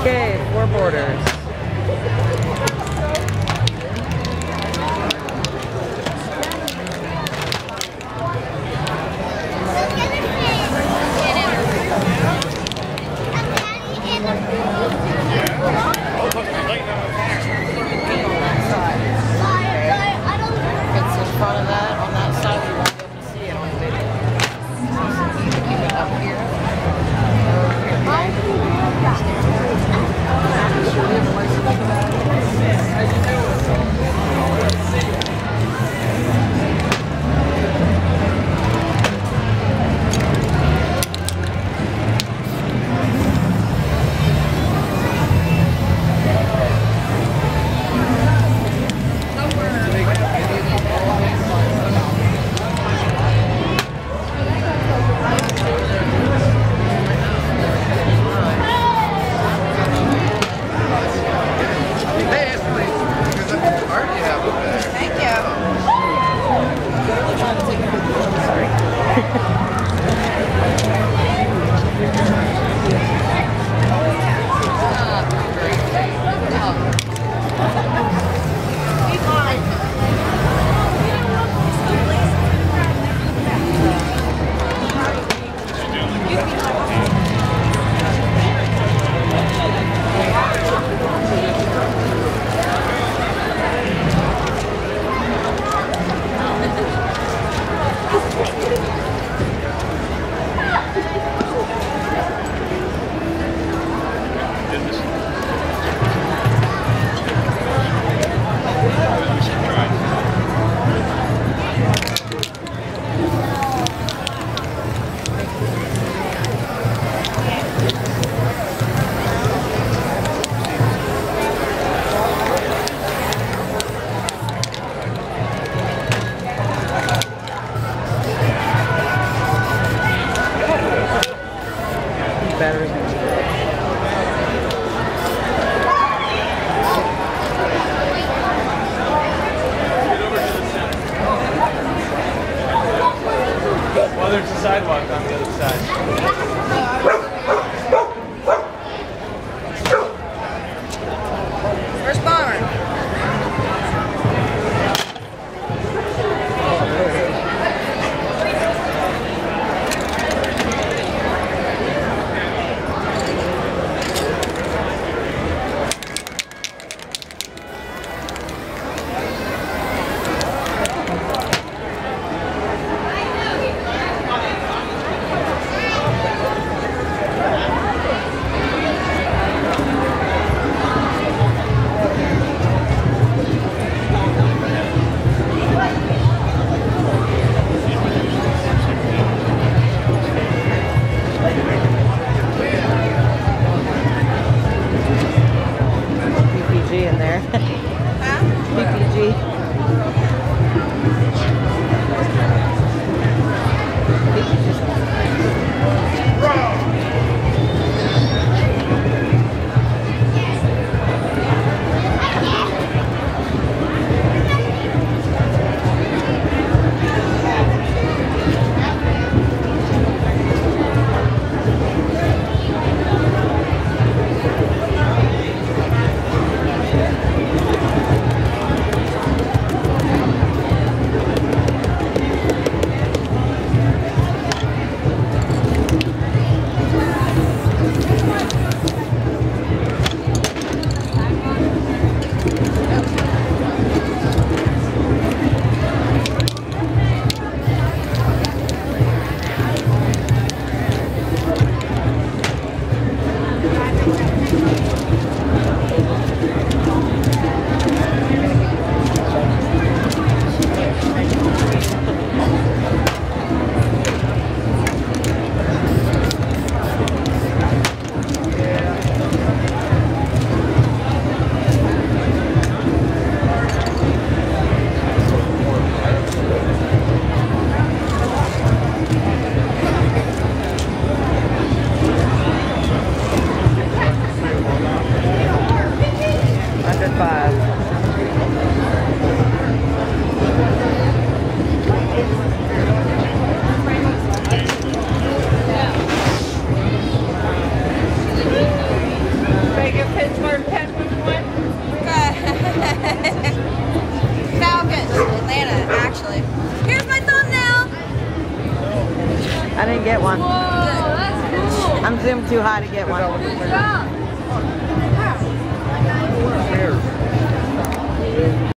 Okay, four borders. Sidewalk on I didn't get one. Whoa, that's cool. I'm zoomed too high to get one. Good job. Here.